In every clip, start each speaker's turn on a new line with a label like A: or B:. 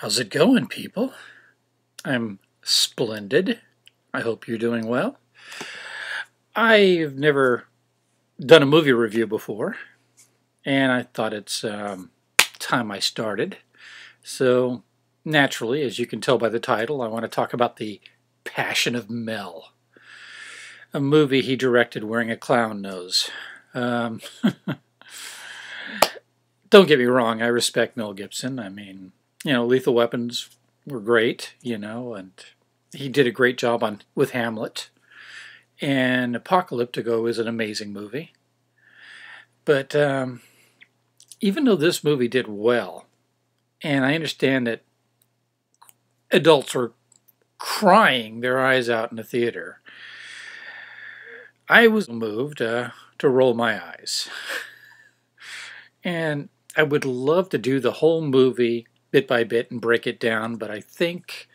A: How's it going, people? I'm splendid. I hope you're doing well. I've never done a movie review before, and I thought it's um, time I started. So, naturally, as you can tell by the title, I want to talk about The Passion of Mel, a movie he directed wearing a clown nose. Um, don't get me wrong, I respect Mel Gibson. I mean, you know, Lethal Weapons were great, you know, and he did a great job on with Hamlet. And Apocalyptico is an amazing movie. But um, even though this movie did well, and I understand that adults were crying their eyes out in the theater, I was moved uh, to roll my eyes. and I would love to do the whole movie bit by bit and break it down, but I think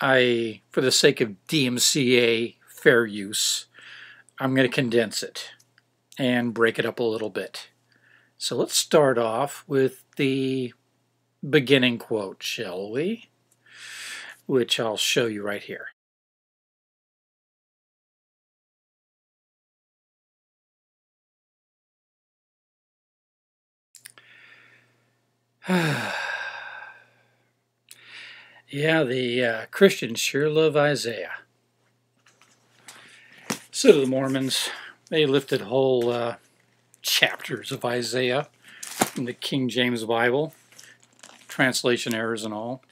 A: I, for the sake of DMCA fair use, I'm going to condense it and break it up a little bit. So let's start off with the beginning quote, shall we? Which I'll show you right here. Yeah, the uh, Christians sure love Isaiah. So do the Mormons. They lifted whole uh, chapters of Isaiah in the King James Bible, translation errors and all.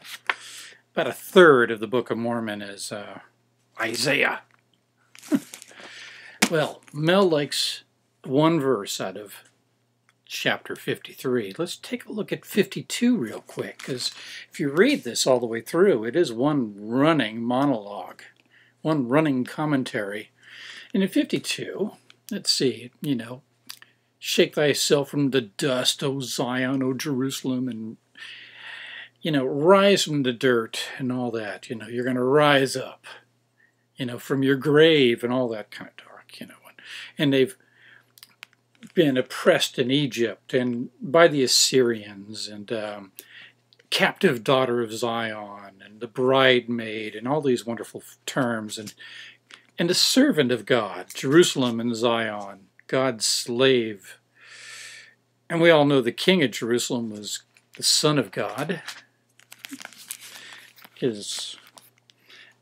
A: About a third of the Book of Mormon is uh, Isaiah. well, Mel likes one verse out of chapter 53. Let's take a look at 52 real quick, because if you read this all the way through, it is one running monologue, one running commentary. And in 52, let's see, you know, shake thyself from the dust, O Zion, O Jerusalem, and, you know, rise from the dirt and all that. You know, you're going to rise up, you know, from your grave and all that kind of talk, you know. And they've been oppressed in Egypt and by the Assyrians and um, captive daughter of Zion and the bridemaid and all these wonderful terms and and the servant of God, Jerusalem and Zion, God's slave. And we all know the king of Jerusalem was the son of God. His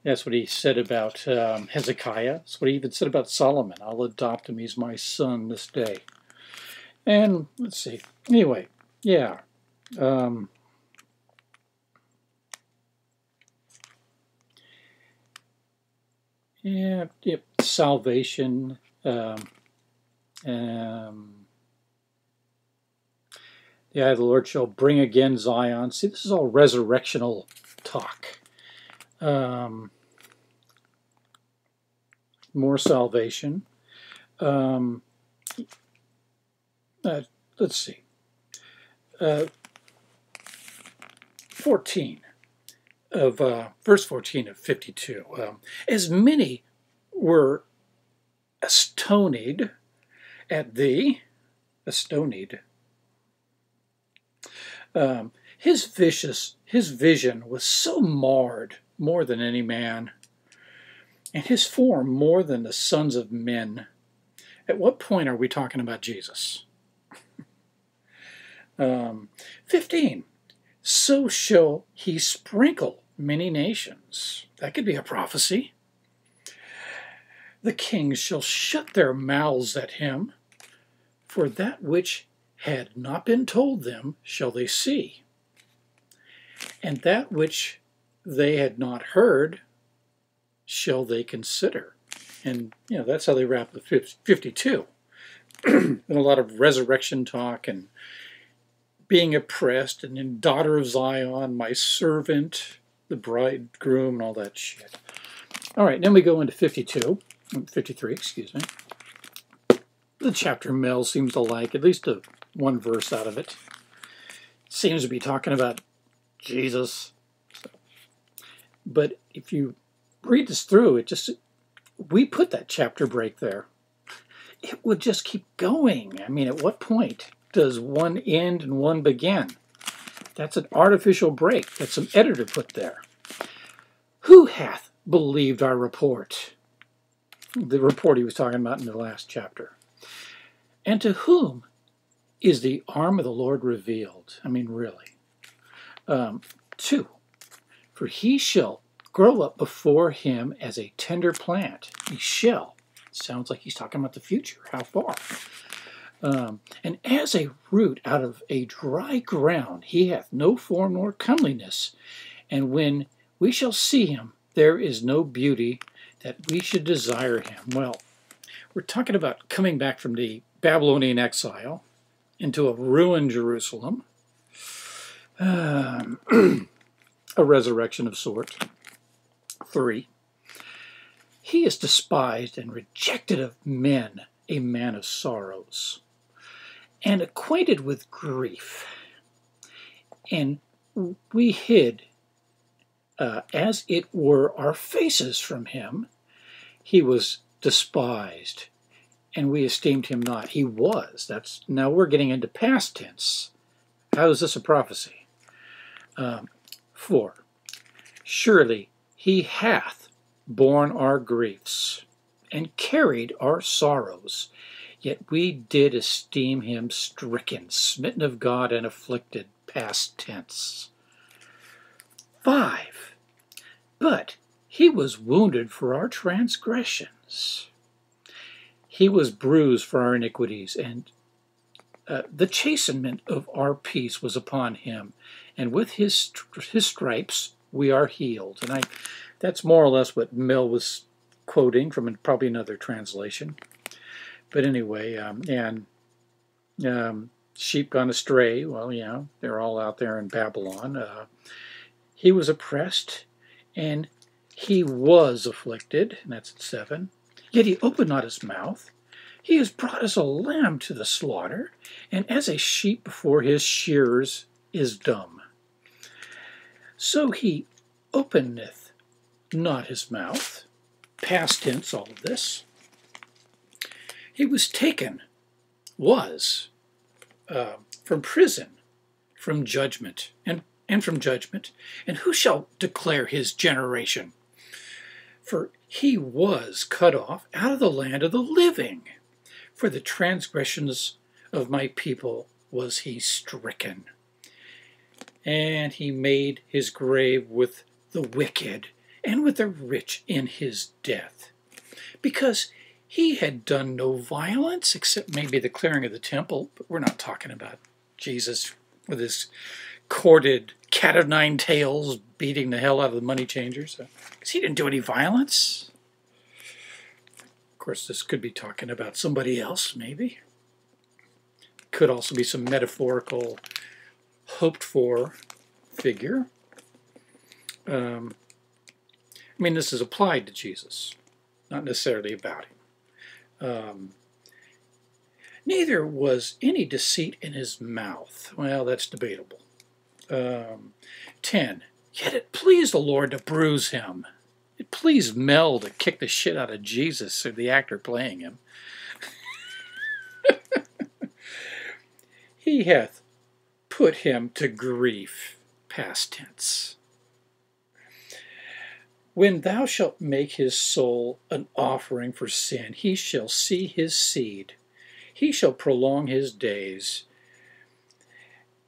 A: that's what he said about um, Hezekiah. That's what he even said about Solomon. I'll adopt him. He's my son this day. And let's see. Anyway, yeah. Um, yeah, salvation. Um, um, the eye of the Lord shall bring again Zion. See, this is all resurrectional talk. Um, more salvation. Um, uh, let's see. Uh, 14 of uh, verse 14 of 52. Um, as many were astonied at thee, astonied. Um, his vicious, his vision was so marred more than any man and his form more than the sons of men. At what point are we talking about Jesus? um, 15. So shall he sprinkle many nations. That could be a prophecy. The kings shall shut their mouths at him, for that which had not been told them shall they see, and that which they had not heard shall they consider? And, you know, that's how they wrap the 52. and a lot of resurrection talk and being oppressed, and in Daughter of Zion, my servant, the bridegroom, and all that shit. All right, then we go into 52, mm, 53, excuse me. The chapter Mel seems to like, at least a, one verse out of it. Seems to be talking about Jesus. But if you read this through, it just, we put that chapter break there. It would just keep going. I mean, at what point does one end and one begin? That's an artificial break that some editor put there. Who hath believed our report? The report he was talking about in the last chapter. And to whom is the arm of the Lord revealed? I mean, really. Um, two, for he shall grow up before him as a tender plant. He shall. Sounds like he's talking about the future. How far? Um, and as a root out of a dry ground, he hath no form nor comeliness. And when we shall see him, there is no beauty that we should desire him. Well, we're talking about coming back from the Babylonian exile into a ruined Jerusalem, um, a resurrection of sort. Three, he is despised and rejected of men, a man of sorrows and acquainted with grief. And we hid, uh, as it were, our faces from him. He was despised, and we esteemed him not. He was. That's now we're getting into past tense. How is this a prophecy? Um, four. Surely he hath borne our griefs and carried our sorrows. Yet we did esteem him stricken, smitten of God, and afflicted, past tense. 5. But he was wounded for our transgressions, he was bruised for our iniquities, and uh, the chastenment of our peace was upon him, and with his his stripes we are healed. And I, that's more or less what Mel was quoting from probably another translation. But anyway, um, and um, sheep gone astray. Well, you know, they're all out there in Babylon. Uh, he was oppressed, and he was afflicted. And that's at seven. Yet he opened not his mouth. He is brought as a lamb to the slaughter, and as a sheep before his shearers is dumb. So he openeth not his mouth. Past tense, all of this. He was taken, was, uh, from prison, from judgment, and, and from judgment. And who shall declare his generation? For he was cut off out of the land of the living. For the transgressions of my people was he stricken. And he made his grave with the wicked and with the rich in his death. Because he had done no violence except maybe the clearing of the temple, but we're not talking about Jesus with his corded cat of nine tails beating the hell out of the money changers. Because he didn't do any violence. Of course, this could be talking about somebody else, maybe. Could also be some metaphorical, hoped for figure. Um, I mean, this is applied to Jesus, not necessarily about him. Um, neither was any deceit in his mouth. Well, that's debatable. Um, 10. Yet it pleased the Lord to bruise him. It pleased Mel to kick the shit out of Jesus, or the actor playing him. he hath put him to grief, past tense. When thou shalt make his soul an offering for sin, he shall see his seed. He shall prolong his days.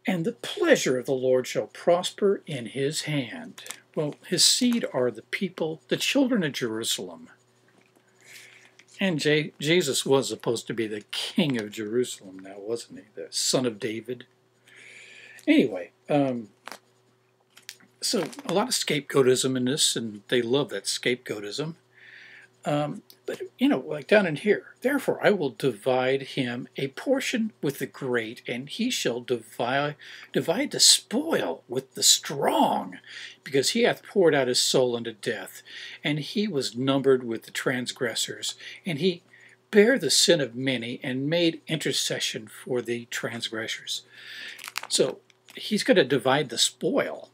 A: And the pleasure of the Lord shall prosper in his hand. Well, his seed are the people, the children of Jerusalem. And J- Jesus was supposed to be the king of Jerusalem now, wasn't he? The son of David. Anyway, um, so a lot of scapegoatism in this, and they love that scapegoatism. Um, but you know, like down in here, therefore I will divide him a portion with the great, and he shall divide divide the spoil with the strong, because he hath poured out his soul unto death, and he was numbered with the transgressors, and he bare the sin of many, and made intercession for the transgressors. So he's going to divide the spoil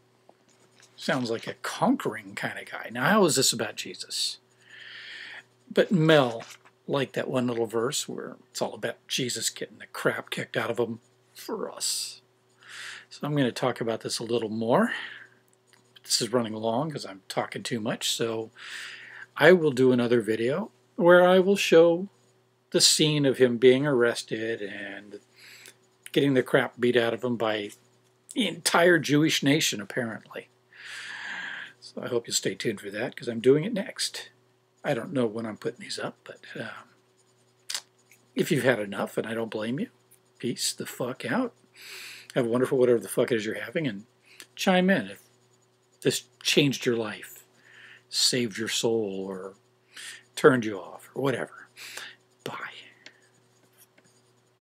A: Sounds like a conquering kind of guy. Now, how is this about Jesus? But Mel liked that one little verse where it's all about Jesus getting the crap kicked out of him for us. So I'm going to talk about this a little more. This is running long because I'm talking too much, so I will do another video where I will show the scene of him being arrested and getting the crap beat out of him by entire Jewish nation, apparently. So I hope you'll stay tuned for that because I'm doing it next. I don't know when I'm putting these up, but um, if you've had enough, and I don't blame you, peace the fuck out. Have a wonderful whatever the fuck it is you're having, and chime in if this changed your life, saved your soul, or turned you off, or whatever.